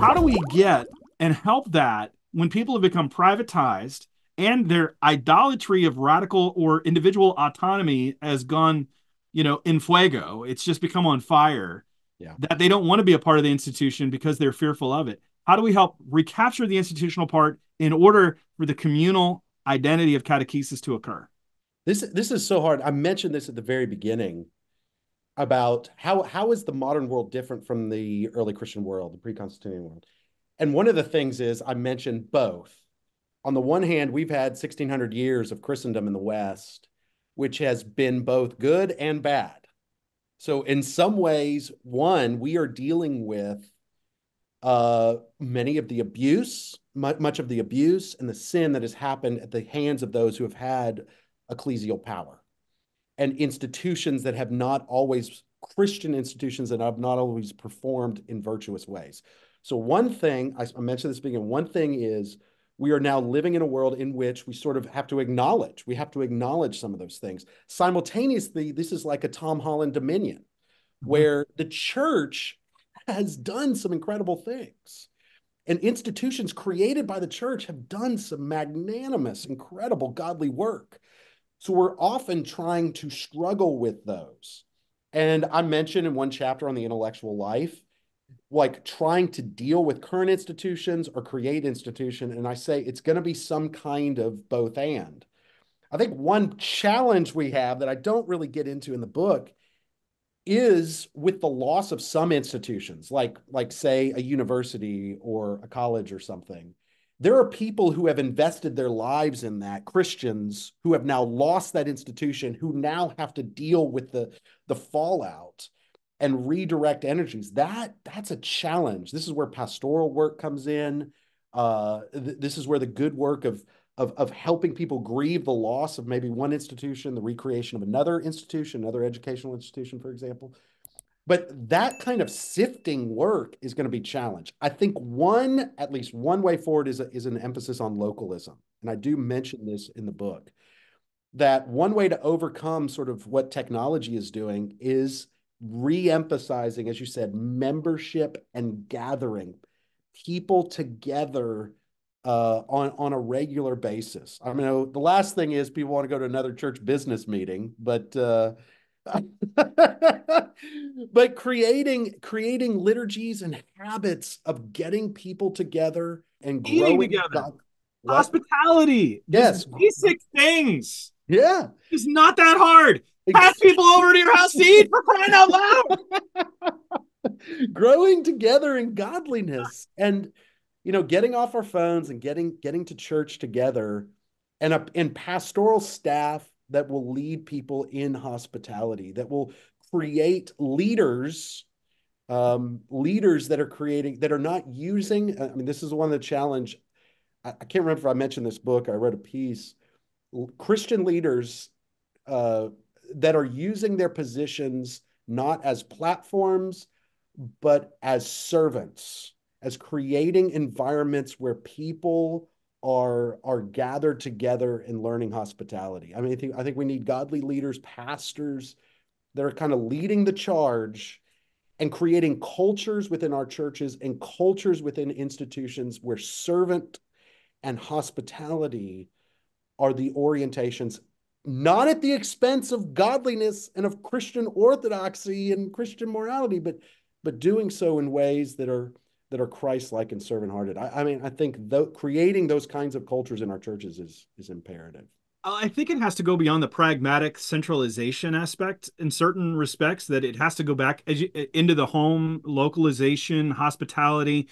how do we get and help that when people have become privatized and their idolatry of radical or individual autonomy has gone, you know, in fuego. It's just become on fire. Yeah. That they don't want to be a part of the institution because they're fearful of it. How do we help recapture the institutional part in order for the communal identity of catechesis to occur? This this is so hard. I mentioned this at the very beginning about how how is the modern world different from the early Christian world, the pre-Constantinian world. And one of the things is I mentioned both on the one hand, we've had 1600 years of Christendom in the West, which has been both good and bad. So, in some ways, one, we are dealing with uh, many of the abuse, much, much of the abuse and the sin that has happened at the hands of those who have had ecclesial power and institutions that have not always, Christian institutions that have not always performed in virtuous ways. So, one thing, I, I mentioned this beginning, one thing is we are now living in a world in which we sort of have to acknowledge, we have to acknowledge some of those things. Simultaneously, this is like a Tom Holland dominion mm-hmm. where the church has done some incredible things. And institutions created by the church have done some magnanimous, incredible godly work. So we're often trying to struggle with those. And I mentioned in one chapter on the intellectual life like trying to deal with current institutions or create institution. And i say it's going to be some kind of both and. I think one challenge we have that i don't really get into in the book is with the loss of some institutions like like say a university or a college or something there are people who have invested their lives in that christians who have now lost that institution who now have to deal with the the fallout and redirect energies. That that's a challenge. This is where pastoral work comes in. Uh, th- this is where the good work of, of of helping people grieve the loss of maybe one institution the recreation of another institution another educational institution for example but that kind of sifting work is going to be challenged i think one at least one way forward is, a, is an emphasis on localism and i do mention this in the book that one way to overcome sort of what technology is doing is re-emphasizing, as you said, membership and gathering people together uh, on on a regular basis. I mean, the last thing is people want to go to another church business meeting, but uh, but creating creating liturgies and habits of getting people together and growing together. Hospitality. Yes. Basic things. Yeah. It's not that hard. Pass people over to your house to eat for crying out loud. Growing together in godliness and you know, getting off our phones and getting getting to church together and a and pastoral staff that will lead people in hospitality, that will create leaders, um, leaders that are creating that are not using. I mean, this is one of the challenge. I, I can't remember if I mentioned this book. I read a piece. Christian leaders uh, that are using their positions not as platforms, but as servants, as creating environments where people are are gathered together and learning hospitality. I mean, I think I think we need godly leaders, pastors that are kind of leading the charge and creating cultures within our churches and cultures within institutions where servant and hospitality are the orientations not at the expense of godliness and of Christian orthodoxy and Christian morality, but but doing so in ways that are that are Christ-like and servant-hearted. I, I mean, I think creating those kinds of cultures in our churches is is imperative. Uh, I think it has to go beyond the pragmatic centralization aspect in certain respects. That it has to go back you, into the home, localization, hospitality